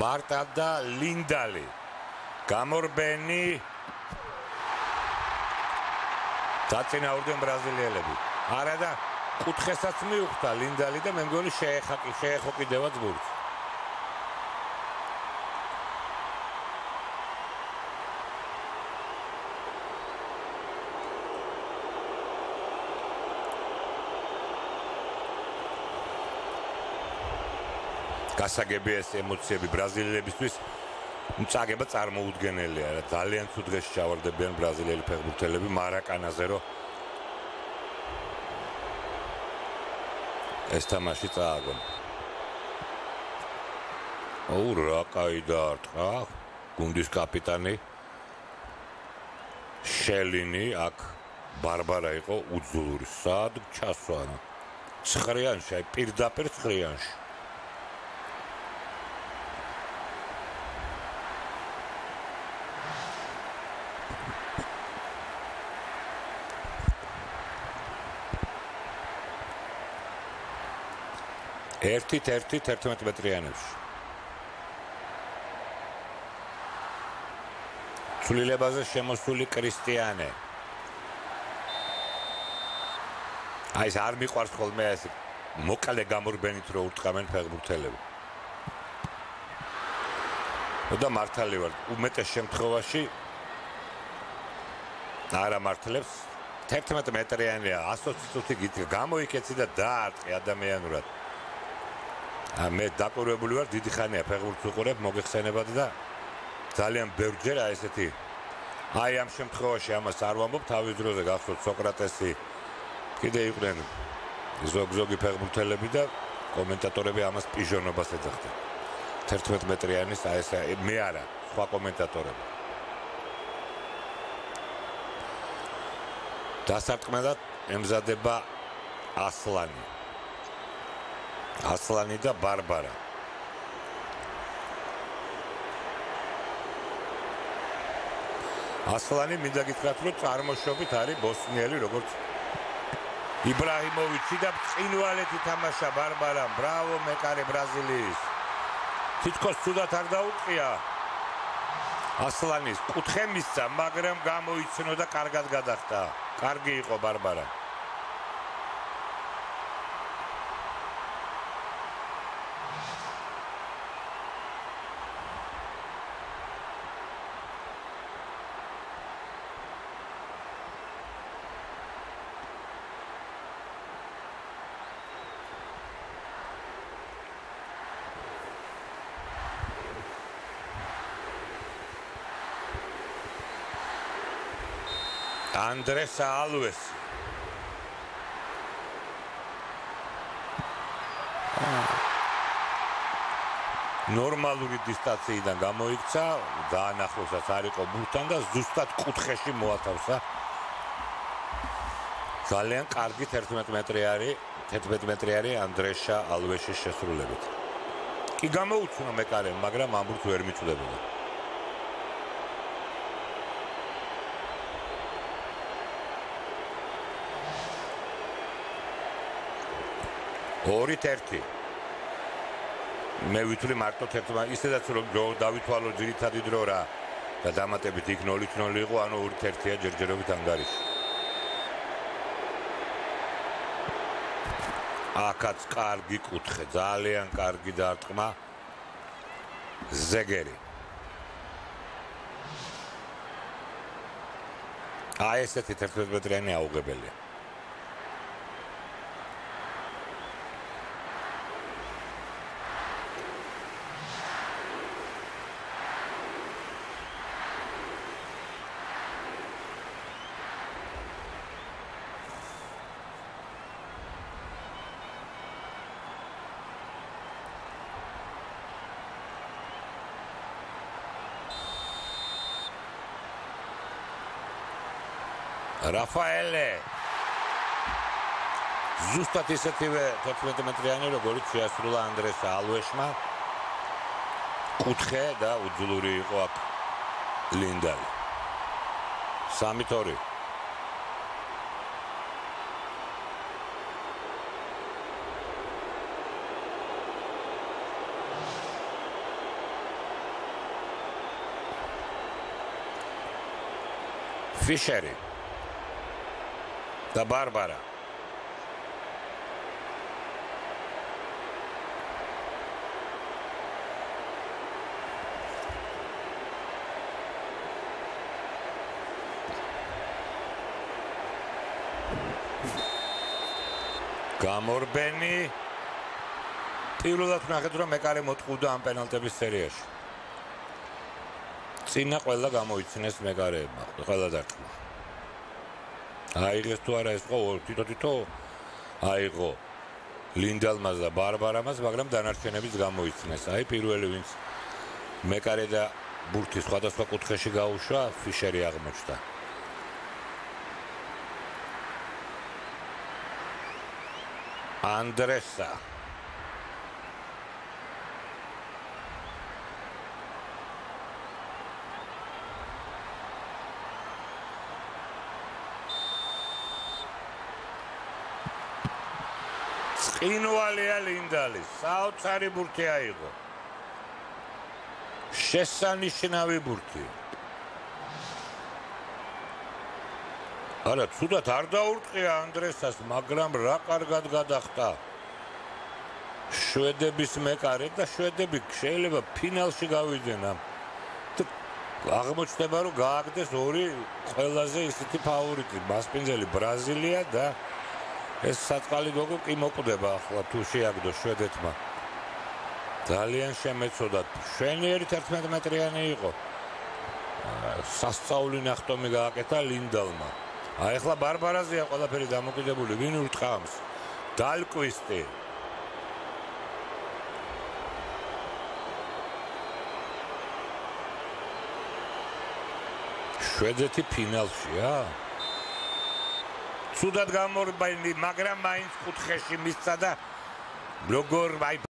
მარტა და ლინდალი. გამორბენი. დაწინაურდნენ ბრაზილიელები არა და კუთხესაც მიუხვდა ლინდალი და მე მგონი შეეხაკი შეეხო კიდევაც ბურთს გასაგები ეს ემოციები ბრაზილიელებისთვის. წაგება წარმოუდგენელია რა. ძალიან თუ დღეს ჩავარდებიან ბრაზილიელი ფეხბურთელები. მარაკანაზე რო ეს თამაში წააგონ. აუ რა კაი დაარტყა გუნდის კაპიტანი შელინი აქ ბარბარა იყო უძულური სად ჩასვა ცხრიანში აი პირდაპირ ცხრიანში ერთით ერთით 11 მეტრიანებში. ცვლილებაზე შემოსული კრისტიანე. აი ეს არ მიყვარს ხოლმე ეს მოკალე გამორბენით რო ურტყამენ ფეხბურთელები. და მართალი ვარ, უმეტეს შემთხვევაში არა მართლებს 11 მეტრიანია 120 წუთი გამოიკეცი და დაარტყი ადამიანურად. მე დაკურებული ვარ დიდი ხანია ფეხბურთს უყურებ მოგეხსენებათ და ძალიან ბევრჯერა ესეთი აი ამ შემთხვევაში ამას არ ვამბობ თავის დროზე გახსოვთ სოკრატესი კიდე იყვნენ ზოგ-ზოგი ფეხბურთელები და კომენტატორები ამას პიჟონობას ეძახდნენ. 11 მეტრიანის აი ეს მე არა სხვა კომენტატორები. დასარტყმელად ემზადება ასლანი ასლანი და ბარბარა. ასლანი მინდა გითხრათ რომ წარმოშობით არის ბოსნიელი როგორც იბრაჰიმოვიჩი და წინვალეთი თამაშა ბარბარა. ბრავო მეკარე ბრაზილიის. თითქოს თუდათ არ დაუწყია ასლანის კუთხე მისცა მაგრამ გამოიცნო და კარგად გადახტა კარგი იყო ბარბარა ანდრეს ალვეს ნორმალური დისტანციიდან გამოიქცა დაანახლოსაც არ იყო ბურთთან და ზუსტად კუთხეში მოათავსა. ძალიან კარგი 11 მეტრი არის 11 მეტრი არის ანდრეშა ალვეშის შესრულებით. კი გამოუცნო მეკარე მაგრამ ამ ბურთს ვერ მიწვდებოდა ორით ერთი მე ვითვლი მარტო თერთმა ისედაც რომ დავითვალო ძირითადი დრო რა. და დამატებით იქ 0-0 იყო ანუ ორით ერთია ჯერჯერობით ანგარიში აკაც კარგი კუთხე ძალიან კარგი დარტყმა. ზეგერი. აი ესეთი 11 მეტრიანი აუგებელია რაფაელე. ზუსტად ისეთივე 14 მეტრიანი როგორც შეასრულა ანდრეს ალვეშმა. კუთხე და უძლური იყო აქ ლინდალი. 3-2 ფიშერი. და ბარბარა. გამორბენი. პირველად ნახეთ რომ მეკარე მოტყუდა ამ პენალტების სერიაში. წინა ყველა გამოიცნეს მეკარეებმა ყველა დარტყმა აიღეს თუ არა ეს ხო თვითონ თვითონ აიღო ლინდალმას და ბარბარამას მაგრამ დანარჩენებიც გამოიცნეს. აი პირველი ვინც მეკარე და ბურთი სხვადასხვა კუთხეში გაუშვა ფიშერი აღმოჩნდა. ანდრესა წინვალია ლინდალი საოცარი ბურთი აიღო შესანიშნავი ბურთი არა, თუდად არ დაურყია ანდრესას, მაგრამ რა კარგად გადახტა. შვედების მეკარე და შვედები შეიძლება ფინალში გავიდნენ ამ. აღმოჩნდება რომ გააგდეს ორი ყველაზე ისეთი ფავორიტი, მასპინძელი ბრაზილია და ეს საწყალი გოგო კი მოკვდება ახლა თუ შეაგდო შვედეთმა. ძალიან შემეცოდა. შვენიერი 11 მეტრიანი იყო. სასწაული ნახტომი გააკეთა ლინდალმა. აი ახლა ბარბარაზეა ყველაფერი დამოკიდებული ვინ ურტყამს დალკვისტი შვედეთი ფინალშია ცუდად გამორბაინი მაგრამ მაინც კუთხეში მისცა და როგორ აი